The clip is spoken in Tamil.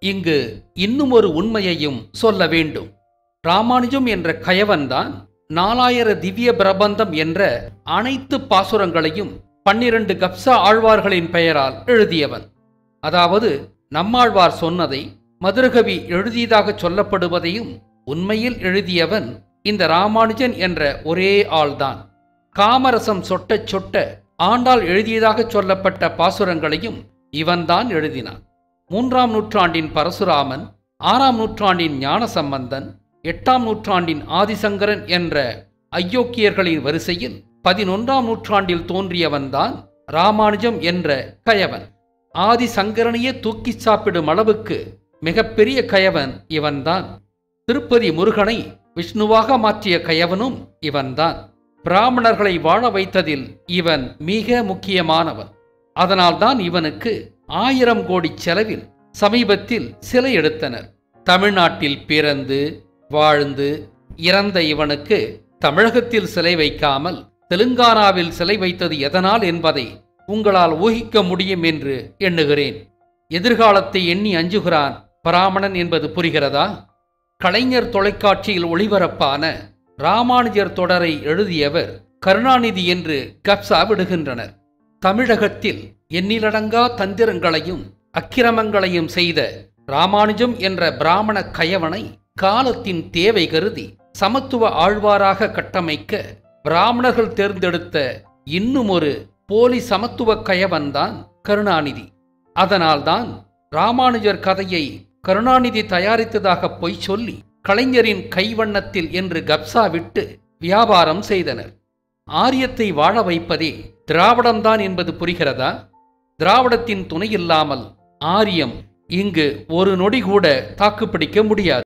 இங்கு இன்னும் ஒரு உண்மையையும் சொல்ல வேண்டும். ராமானுஜம் என்ற கயவன்தான் நாலாயிர திவ்ய பிரபந்தம் என்ற அனைத்து பாசுரங்களையும் பன்னிரண்டு கப்சா ஆழ்வார்களின் பெயரால் எழுதியவன். அதாவது நம்மாழ்வார் சொன்னதை மதுரகவி எழுதியதாக சொல்லப்படுவதையும் உண்மையில் எழுதியவன் இந்த ராமானுஜன் என்ற ஒரே ஆள்தான். காமரசம் சொட்டச் சொட்ட ஆண்டாள் எழுதியதாக சொல்லப்பட்ட பாசுரங்களையும் இவன்தான் எழுதினான். மூன்றாம் நூற்றாண்டின் பரசுராமன் ஆறாம் நூற்றாண்டின் ஞானசம்பந்தன் எட்டாம் நூற்றாண்டின் ஆதிசங்கரன் என்ற ஐயோக்கியர்களின் வரிசையில் பதினொன்றாம் நூற்றாண்டில் தோன்றியவன்தான் ராமானுஜம் என்ற கயவன். ஆதிசங்கரனையே தூக்கி சாப்பிடும் அளவுக்கு மிகப்பெரிய கயவன் இவன்தான். திருப்பதி முருகனை விஷ்ணுவாக மாற்றிய கயவனும் இவன்தான். பிராமணர்களை வாழ வைத்ததில் இவன் மிக முக்கியமானவன். அதனால்தான் இவனுக்கு ஆயிரம் கோடி செலவில் சமீபத்தில் சிலை எடுத்தனர். தமிழ்நாட்டில் பிறந்து வாழ்ந்து இறந்த இவனுக்கு தமிழகத்தில் சிலை வைக்காமல் தெலுங்கானாவில் சிலை வைத்தது எதனால் என்பதை உங்களால் ஊகிக்க முடியும் என்று எண்ணுகிறேன். எதிர்காலத்தை எண்ணி அஞ்சுகிறான் பிராமணன் என்பது புரிகிறதா? கலைஞர் தொலைக்காட்சியில் ஒளிபரப்பான ராமானுஜர் தொடரை எழுதியவர் கருணாநிதி என்று கப்சா விடுகின்றனர். தமிழகத்தில் எண்ணிலடங்கா தந்திரங்களையும் அக்கிரமங்களையும் செய்த ராமானுஜம் என்ற பிராமண கயவனை காலத்தின் தேவை கருதி சமத்துவ ஆழ்வாராக கட்டமைக்க பிராமணர்கள் தேர்ந்தெடுத்த இன்னும் ஒரு போலி சமத்துவ கயவன்தான் கருணாநிதி. அதனால்தான் ராமானுஜர் கதையை கருணாநிதி தயாரித்ததாக பொய் சொல்லி கலைஞரின் கைவண்ணத்தில் என்று கப்சா விட்டு வியாபாரம் செய்தனர். ஆரியத்தை வாழ வைப்பதே திராவிடம்தான் என்பது புரிகிறதா? திராவிடத்தின் துணை இல்லாமல் ஆரியம் இங்கு ஒரு நொடி கூட தாக்குப்பிடிக்க முடியாது.